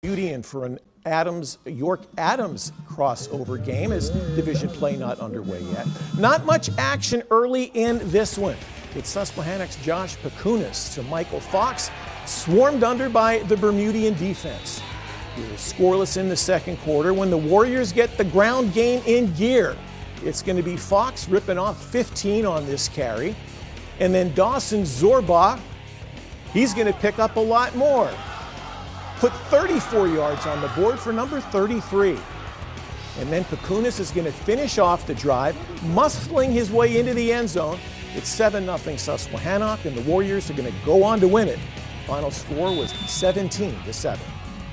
Beauty in for an Adams York Adams crossover game as division play not underway yet. Not much action early in this one. It's Susquehannock's Josh Pakunis to Michael Fox, swarmed under by the Bermudian defense. Was scoreless in the second quarter when the Warriors get the ground game in gear. It's going to be Fox ripping off 15 on this carry. And then Dawson Zorba, he's going to pick up a lot more put 34 yards on the board for number 33. And then Pakunis is going to finish off the drive, muscling his way into the end zone. It's 7 0 Susquehannock, and the Warriors are going to go on to win it. Final score was 17 to 7.